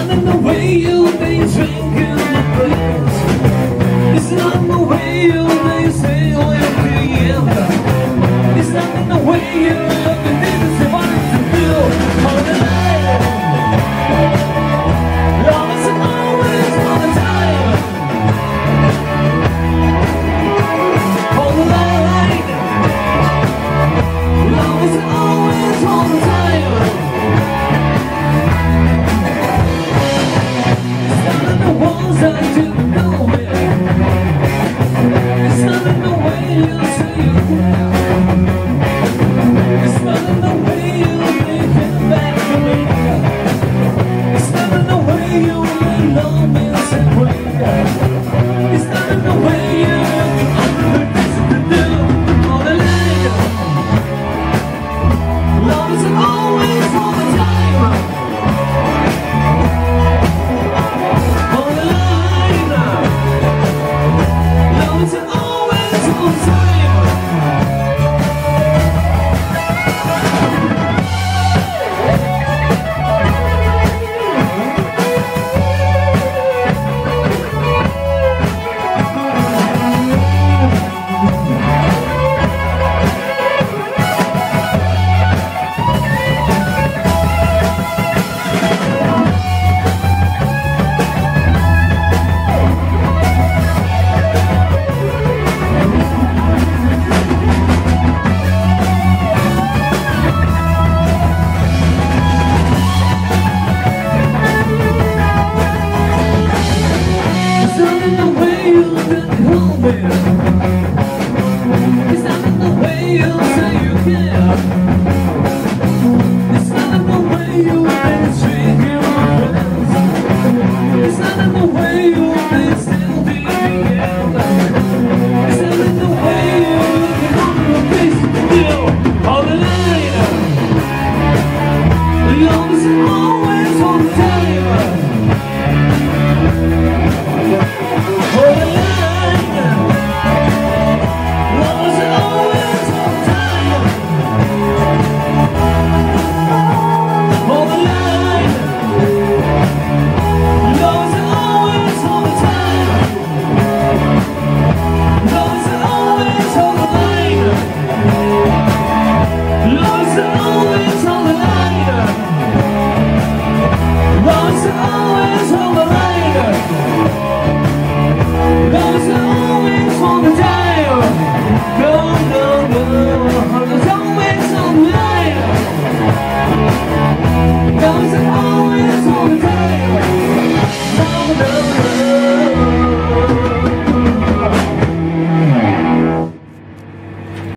loving the way you've been drinking the best It's not the way you've been saying you can. love